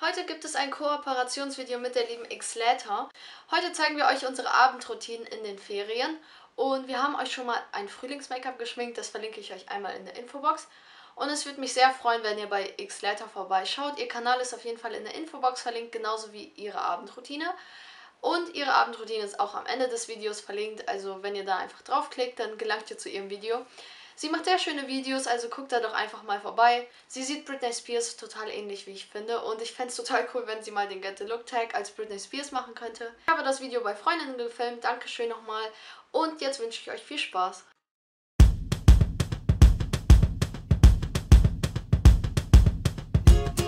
Heute gibt es ein Kooperationsvideo mit der lieben Xlater. Heute zeigen wir euch unsere Abendroutinen in den Ferien und wir haben euch schon mal ein Frühlings-Make-up geschminkt, das verlinke ich euch einmal in der Infobox. Und es würde mich sehr freuen, wenn ihr bei Xlater vorbeischaut. Ihr Kanal ist auf jeden Fall in der Infobox verlinkt, genauso wie ihre Abendroutine. Und ihre Abendroutine ist auch am Ende des Videos verlinkt, also wenn ihr da einfach draufklickt, dann gelangt ihr zu ihrem Video. Sie macht sehr schöne Videos, also guckt da doch einfach mal vorbei. Sie sieht Britney Spears total ähnlich, wie ich finde. Und ich fände es total cool, wenn sie mal den Get the Look Tag als Britney Spears machen könnte. Ich habe das Video bei Freundinnen gefilmt. Dankeschön nochmal. Und jetzt wünsche ich euch viel Spaß.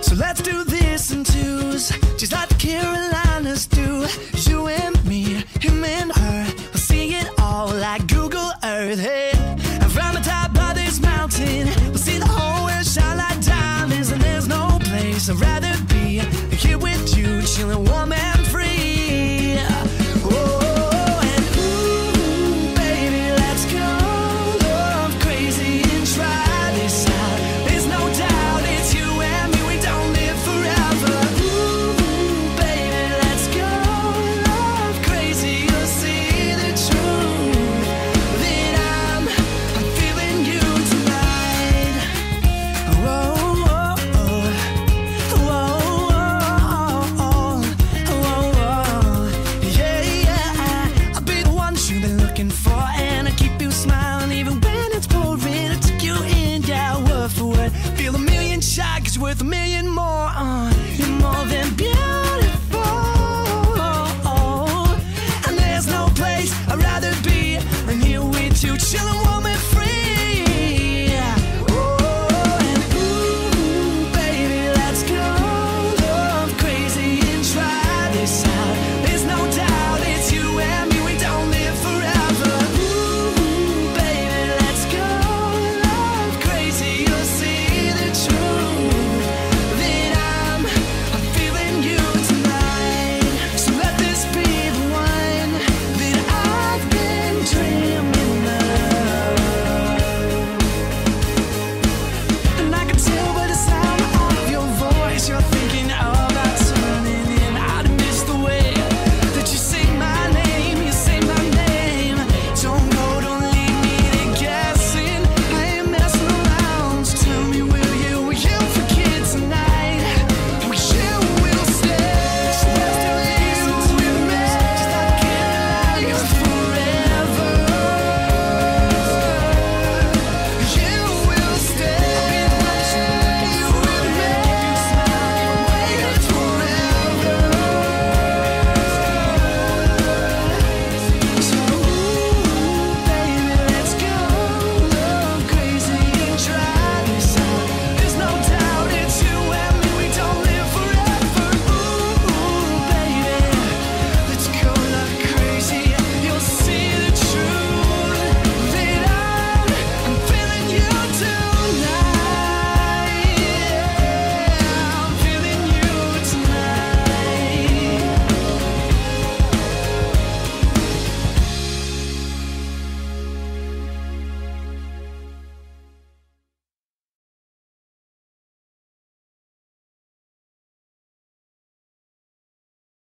So let's do this in twos, just like Carolinas do. You and me,